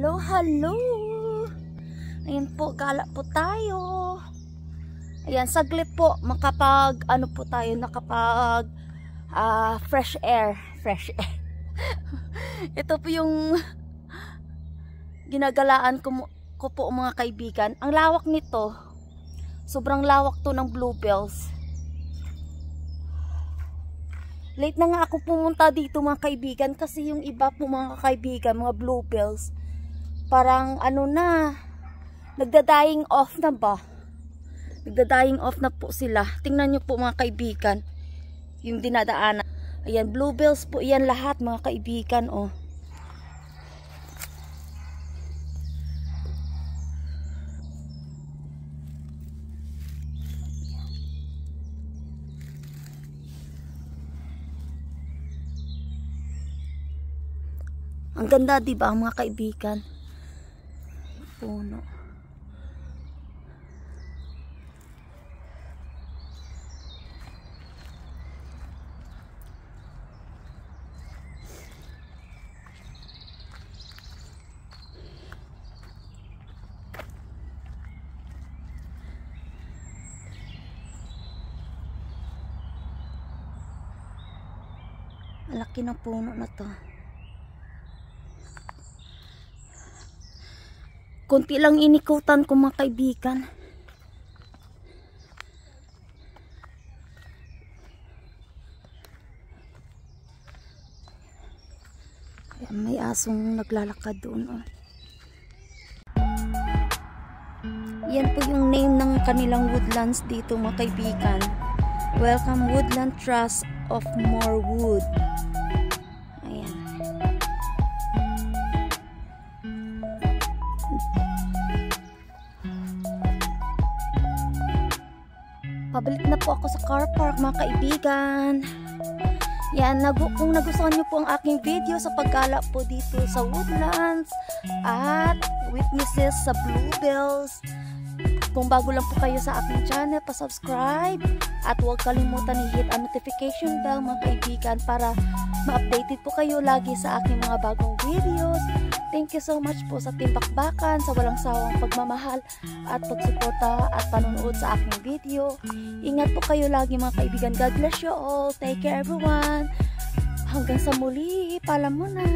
Hello, hello! Ayan po, gala po tayo. Ayan, saglit po, makapag, ano po tayo, nakapag uh, fresh air. Fresh air. Ito po yung ginagalaan ko, ko po mga kaibigan. Ang lawak nito, sobrang lawak to ng bluebells. Late na nga ako pumunta dito mga kaibigan kasi yung iba po mga kaibigan, mga bluebells, parang ano na, nagda-dying off na ba? Nagda-dying off na po sila. Tingnan nyo po mga kaibigan, yung dinadaanan. Ayan, bluebells po yan lahat mga kaibigan, oh. Ang ganda, 'di ba, mga kaibigan? Puno. Ang laki ng puno na to. Kunti lang inikutan ko mga kaibigan. Ayan, may asong naglalakad doon. Oh. Yan po yung name ng kanilang woodlands dito mga kaibigan. Welcome Woodland Trust of Morewood. Ayan. Pabalik na po ako sa car park mga kaibigan. Yan, nagu kung nagustuhan nyo po ang aking video sa paggala po dito sa Woodlands at witnesses sa Bluebells. Kung bago lang po kayo sa aking channel, pa-subscribe at huwag kalimutan i-hit ang notification bell mga kaibigan para ma-updated po kayo lagi sa aking mga bagong videos. Thank you so much po sa timbakbakan, sa walang sawang pagmamahal at pagsuporta at panonood sa aking video. Ingat po kayo lagi mga kaibigan. God bless you all. Take care everyone. Hanggang sa muli. Paalam mo na.